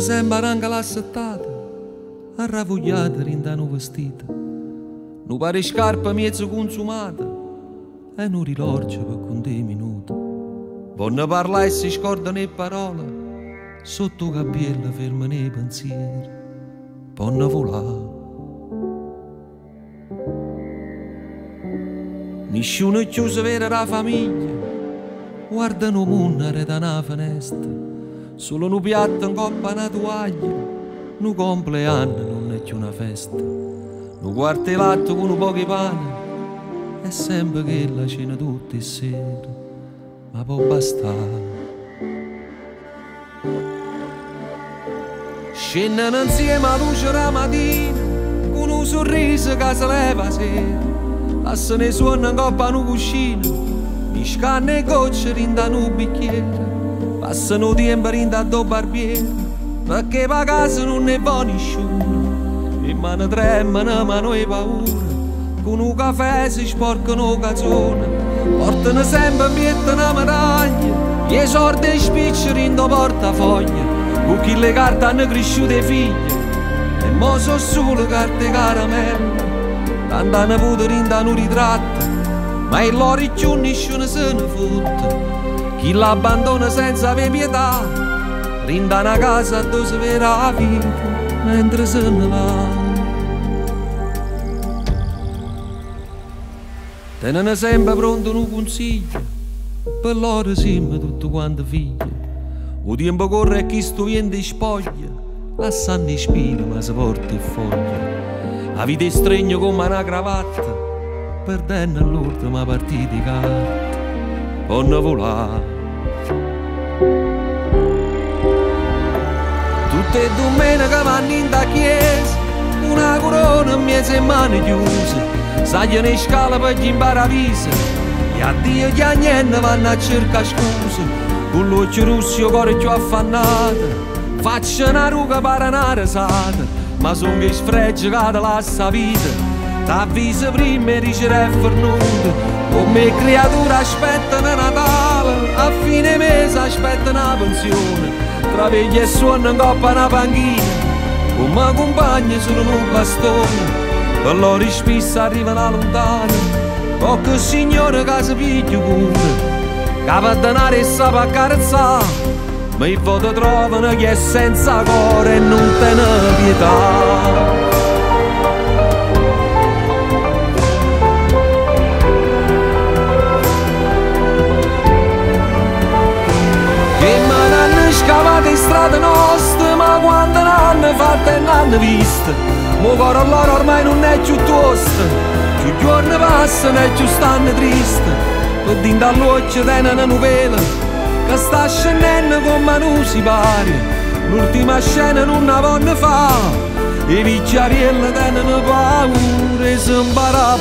sembra anche la settata, arravogliata rindano vestita. Non pare scarpa mezzo consumata, e non rilorgia per con dei minuti. Vonne parlare e si scordano le parole, sotto cappiella ferma nei pensieri, vonne volare. Nessuno è chiuso vera la famiglia, guardano munare da una finestra, solo un piatto in coppa una toaglia, un compleanno non è più una festa, un quartelatto con un pochi pane, è sempre che la cena tutti sera, ma può bastare. Scendono insieme a luce la mattina, con un sorriso che si leva sera, passano i suoni in coppa a un cuscino, mi scanne e gocce rindano un bicchiere, passano tempo rindando a barbiere, perché per casa non ne va nessuno, e mano tremano, mano e paura, con un caffè si sporcano cazzone, portano sempre mietta una medaglia, gli sordi e spicci in portafoglio, con chi le carte hanno cresciuto i figli, e mo so solo carte caramelle, tanto hanno avuto rindano ritratto, ma il loro più nessuno se ne fotte, chi l'abbandona senza avere pietà, rinda una casa dove si vede la vita, mentre se ne va. Tenere sempre pronto un consiglio, per loro siamo tutti quanti figli. O tempo corre e chi sto viendo spoglia, lasciando i spine ma si porta in foglia. La vita è stregna come una cravatta, perdendo l'ultima partita di carta,onna volare. Tutte e domeniche vanno in da chiesa, una corona in mezzo e mani chiuse. Sagliano in scala per gli imparavisi e addio gli agnelli vanno a cercare scuse. Con l'occhio rosso cuore più affannato faccio una ruga per una risata ma sono che sfreggi che ti lascia vita. T'avviso prima e riceve fornuto. Come creatura aspettano Natale. A fine mese aspettano una pensione tra veglia e suono in coppa una panchina come compagni sono un bastone. Per loro spissa arriva da lontano poco signore che si piglia pure. Che per denaro e sa per carezzare ma i foto trovano chi è senza cuore e non te pietà l'hanno vista. Mo coro loro ormai non è più tosto Più giorni passano e più stanno triste. Per din dall'occhio tenen una vela Che sta scendendo come non si pare L'ultima scena non una vonne fa E i picciarielli tenen paura e si impara a